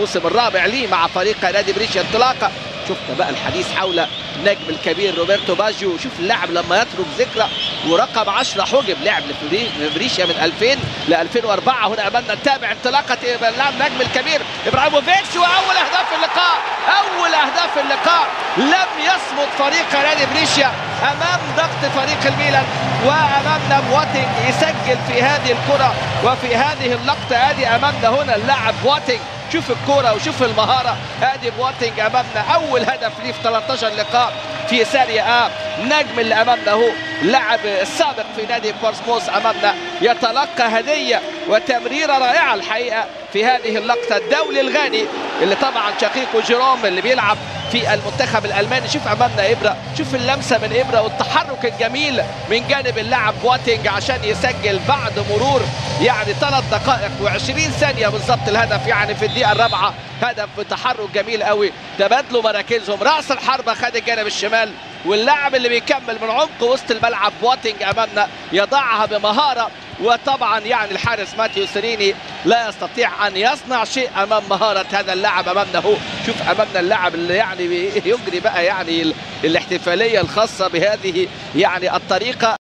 الموسم الرابع ليه مع فريق نادي بريشيا انطلاقه شفنا بقى الحديث حول النجم الكبير روبرتو باجيو. شوف اللاعب لما يترك ذكرى ورقم 10 حجب لعب لبريشيا من 2000 ل 2004 هنا امامنا نتابع انطلاقة اللاعب النجم الكبير. ابراهيموفيتش وأول أهداف اللقاء. أول أهداف اللقاء. لم يصمد فريق نادي بريشيا أمام ضغط فريق الميلان وامامنا بواتينج يسجل في هذه الكرة وفي هذه اللقطة. ادي أمامنا هنا اللاعب بواتينج شوف الكرة وشوف المهارة. ادي بواتينج أمامنا. أول هدف ليه في 13 لقاء في ساريا آ. نجم اللي أمامنا هو لاعب السابق في نادي بورتسموث أمامنا. يتلقى هدية وتمريرة رائعة الحقيقة في هذه اللقطة. الدولي الغاني اللي طبعا شقيقه جيروم اللي بيلعب في المنتخب الألماني. شوف أمامنا إبرا. شوف اللمسة من إبرا والتحرك الجميل من جانب اللاعب بواتينج عشان يسجل بعد مرور يعني ثلاث دقائق و20 ثانية بالظبط الهدف يعني في الدقيقة الرابعة. هدف بتحرك جميل قوي. تبادلوا مراكزهم. راس الحربة خد الجانب الشمال واللاعب اللي بيكمل من عمق وسط الملعب بواتينج أمامنا. يضعها بمهارة وطبعا يعني الحارس ماتيو سيريني لا يستطيع أن يصنع شيء أمام مهارة هذا اللاعب أمامنا. هو شوف أمامنا اللاعب اللي يعني يجري بقى يعني الاحتفالية الخاصة بهذه يعني الطريقة.